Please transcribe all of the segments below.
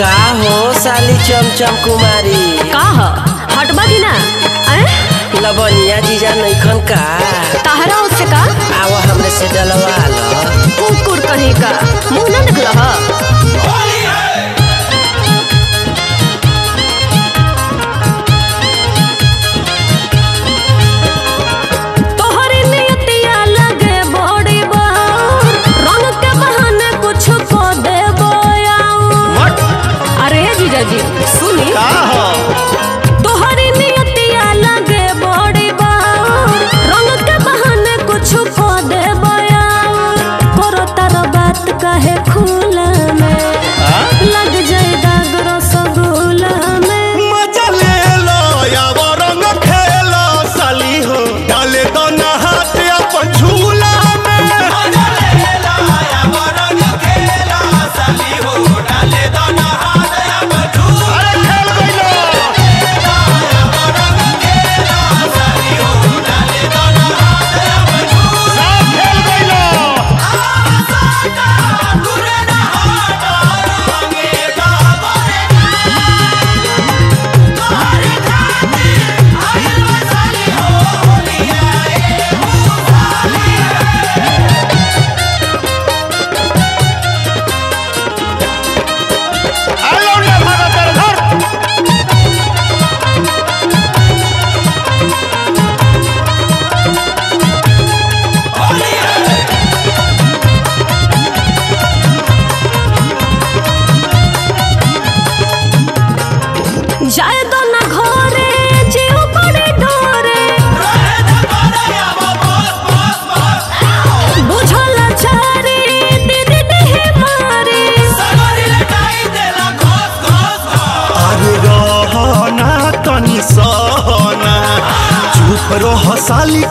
का हो साली चमचम कुमारी? का हो हटबा की ना? लबनिया जीजा नहीं खन का? तहरा उससे का? आवा हमरे से डलवा लो। कुकुर कहीं का? मुँह ना निकला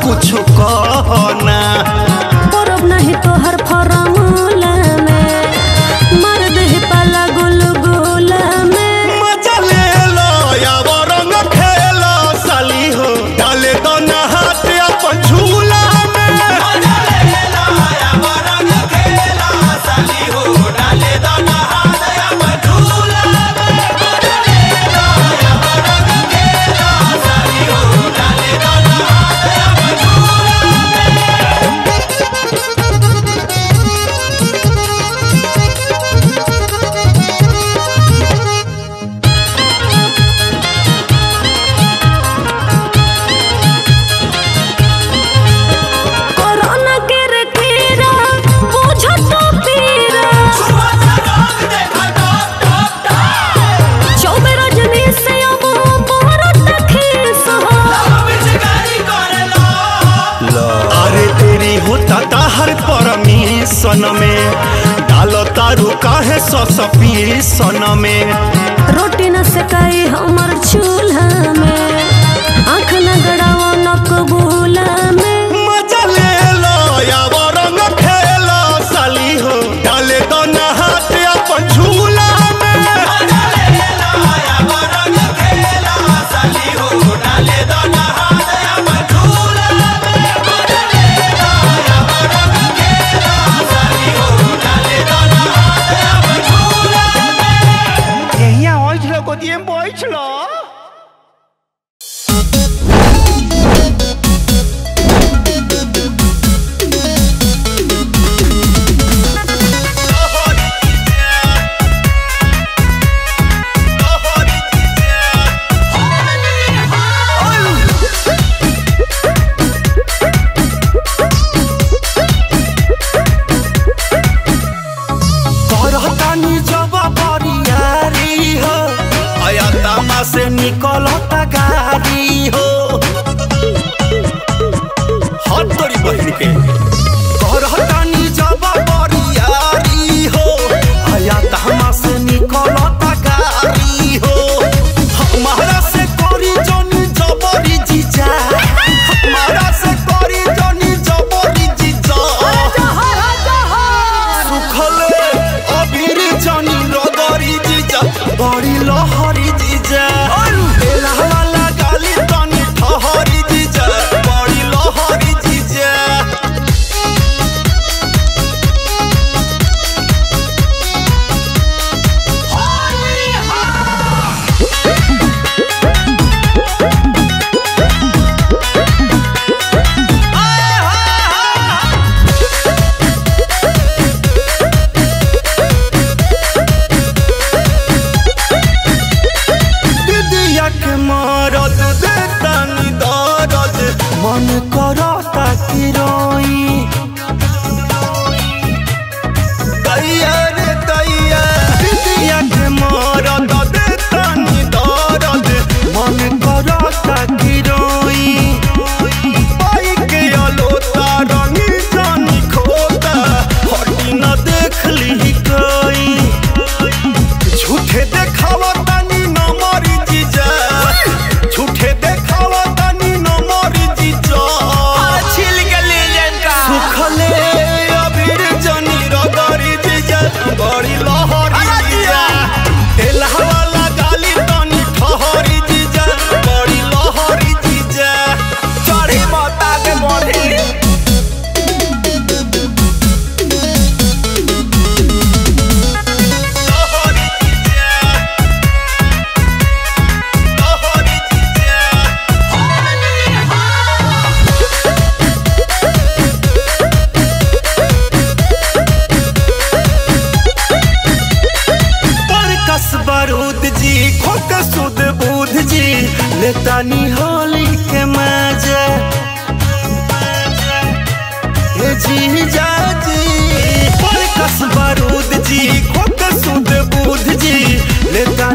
过桥。पकाई हमर चूल्हा तो सुध बुध जी लेता होली के मज़ा। हे जी जाती बड़कस बारूद जी, खुद सुध बुध जी लेता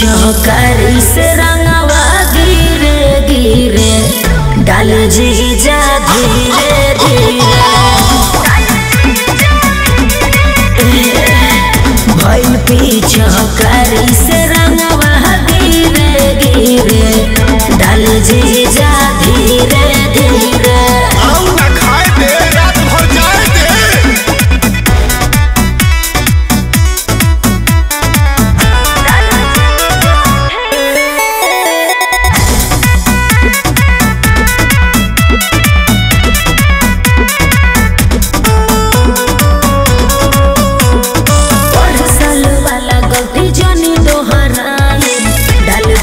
चौकारी से रंगवा धीरे धीरे, डाल जी जा धीरे धीरे। भैल पी रंगवा धीरे धीरे, डाल जी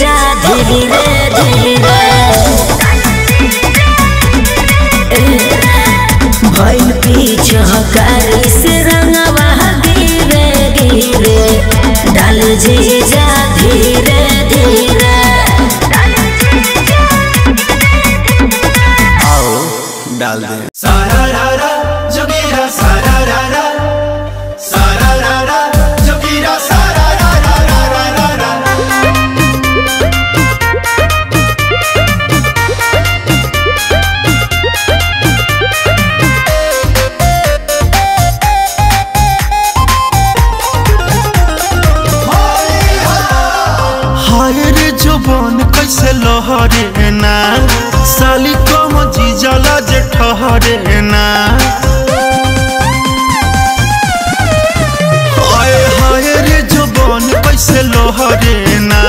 जा धीरे धीरे भैल पीछे हकारी से रंगवा गिरे गिरे डाल जीजा धीरे धीरे डाल दे। हरेना हाय हाय रे जबन कैसे लोहरेना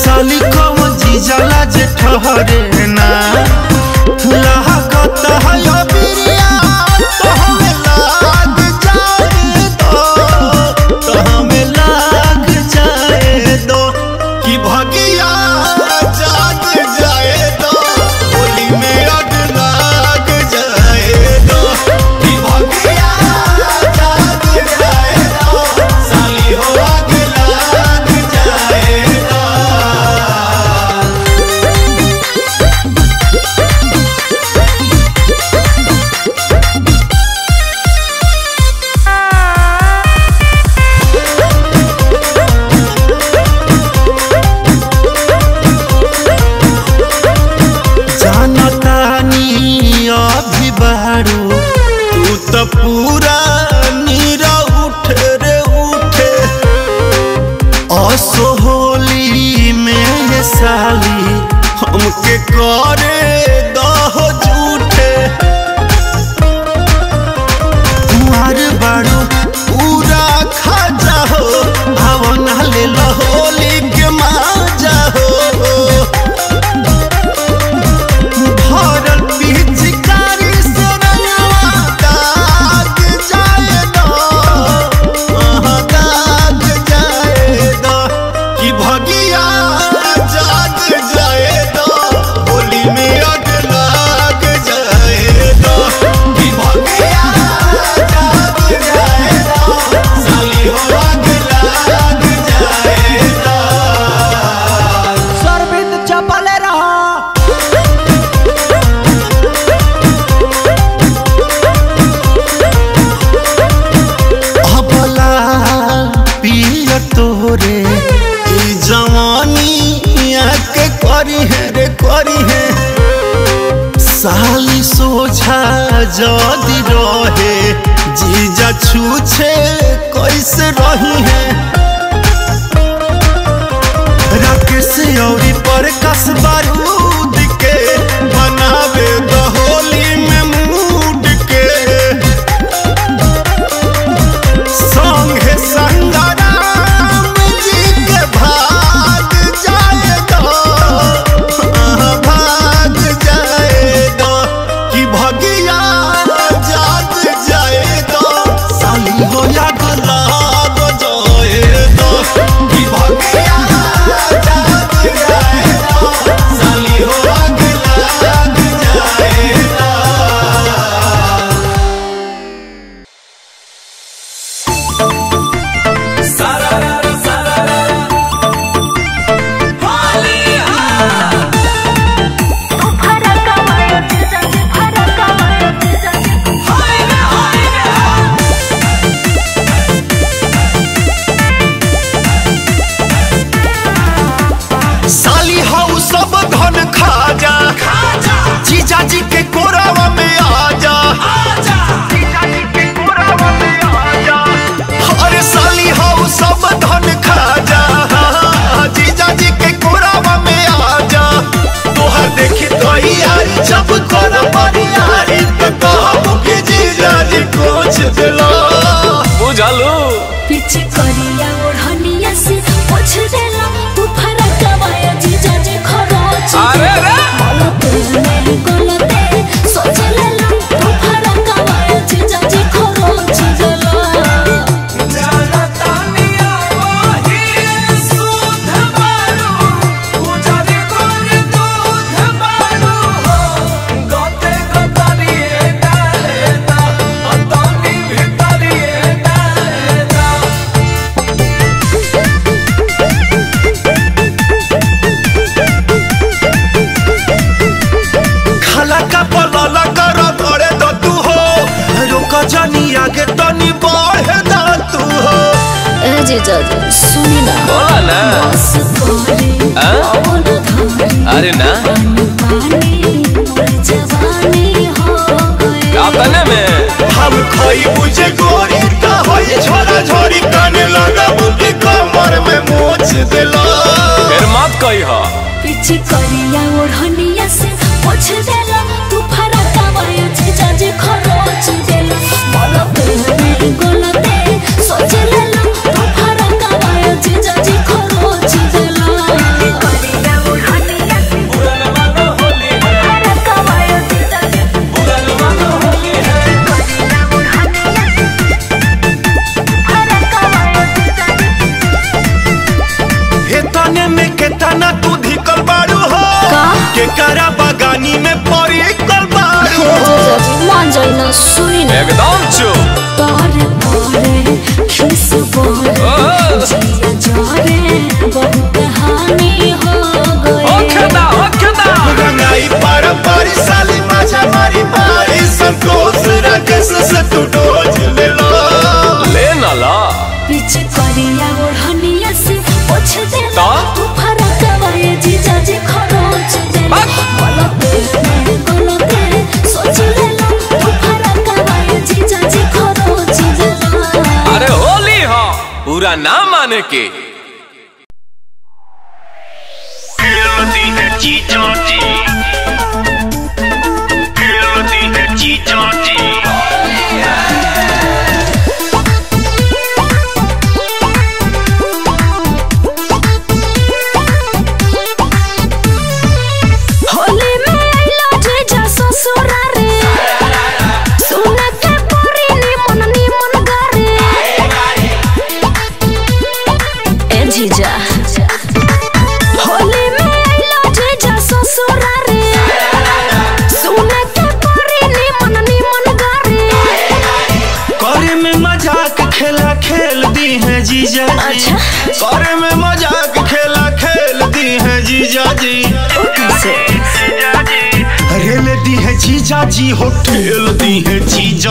साली कम जीजाला जे ठहरेना छूछे कैसे रही ना माने के जी हो खेलती है चीजा।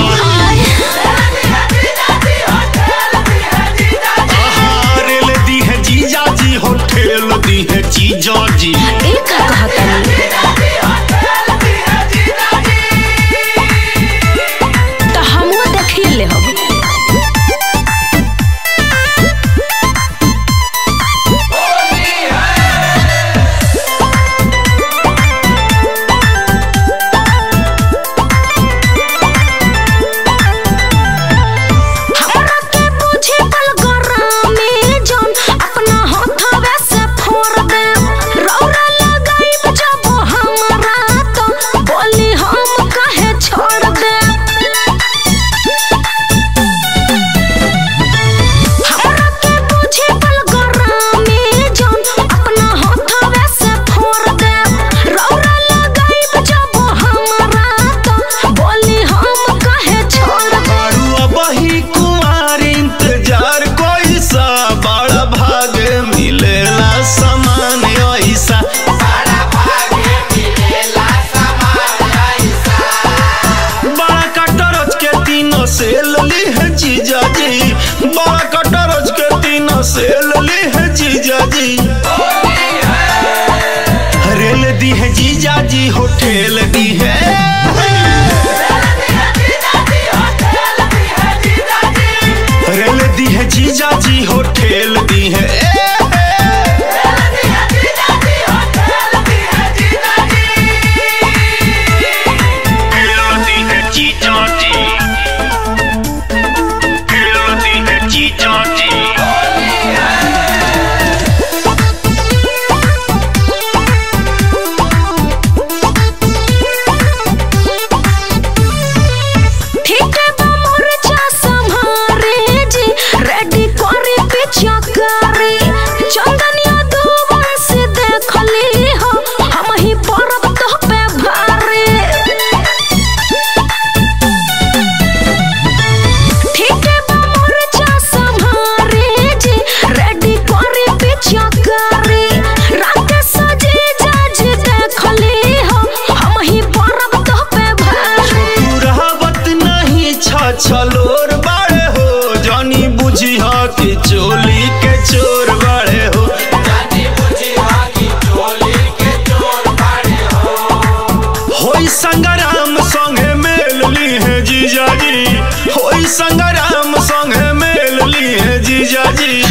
जीजा जी हो संग राम संग मेल लिए जीजा जी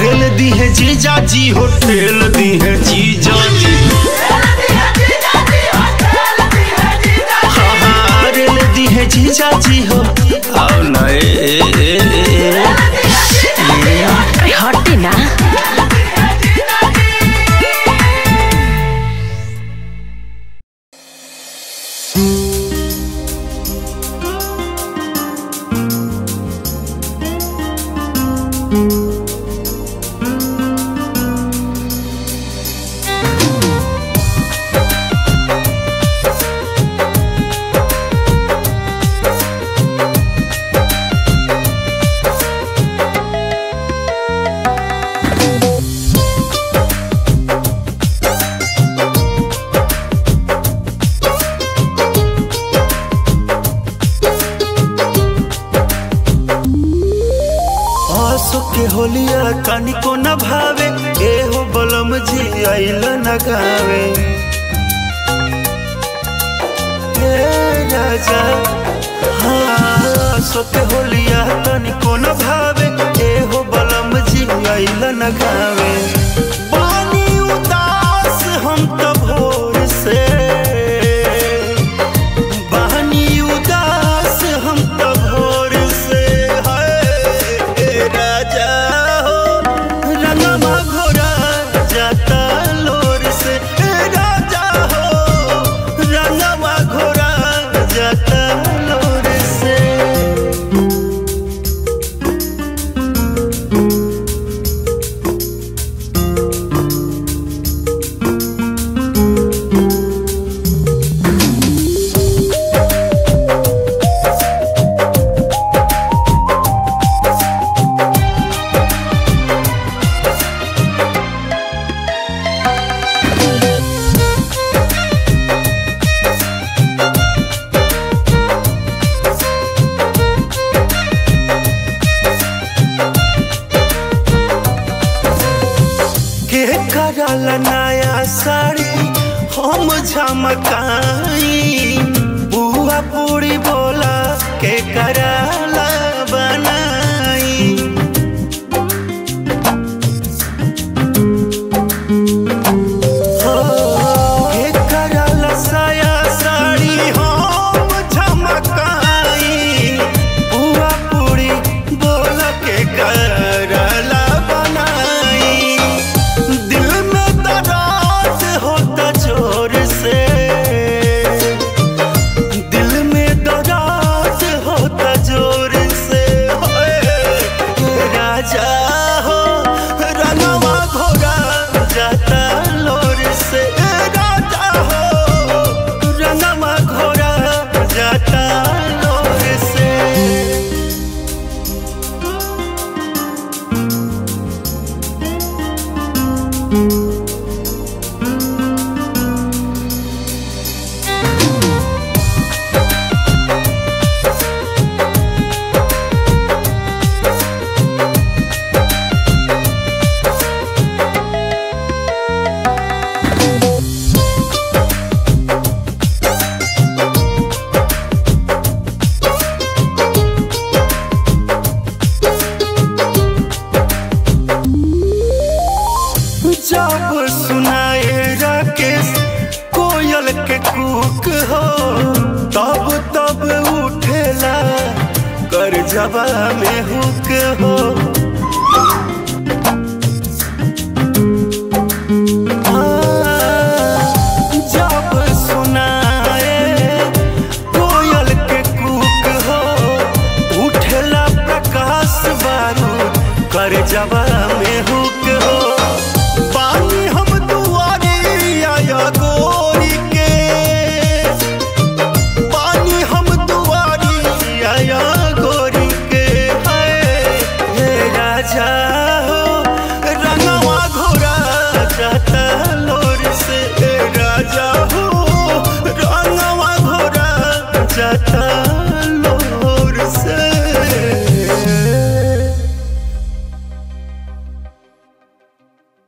रेल दी है जीजा जी होटल दी है kare सोते होलिया तनिको न भावे एहो बलम जी आइल न गावे ঝমকাই বুয়া পুরি बोला के कराला Bye. oh,